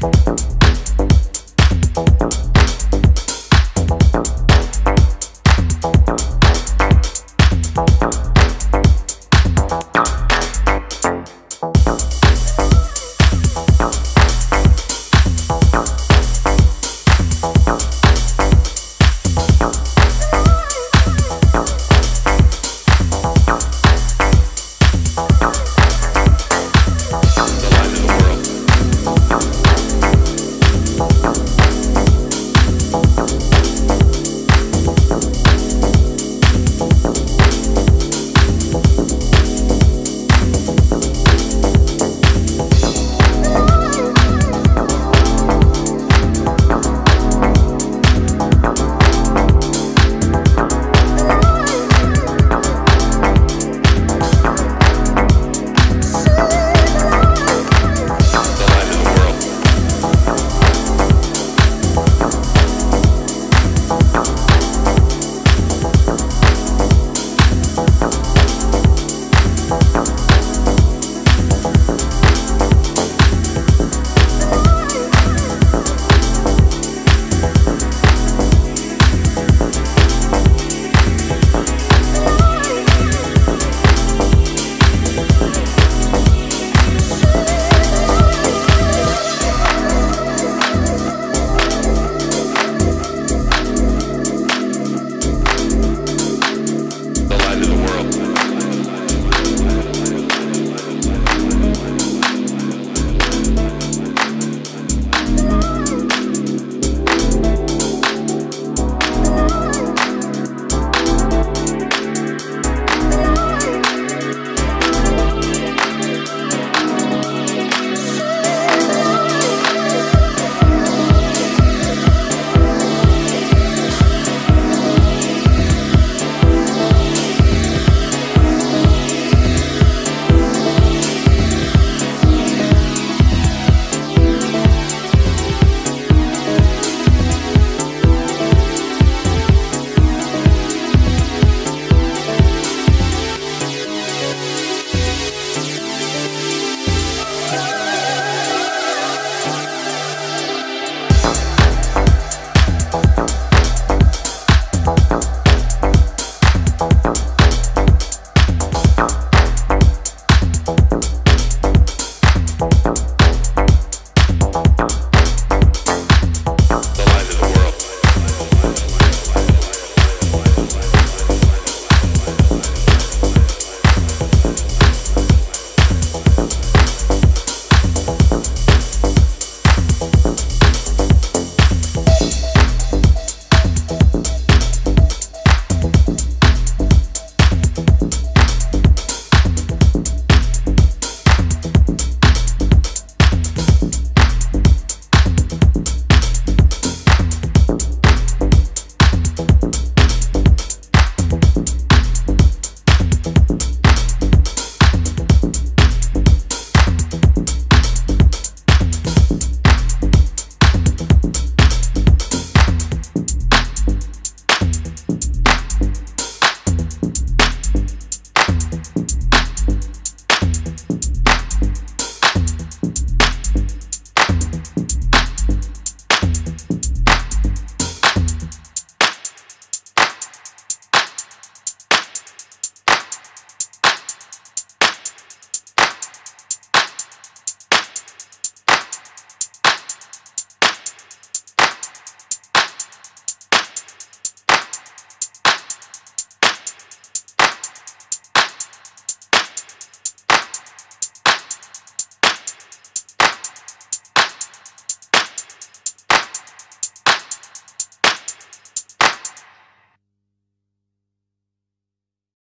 Bye.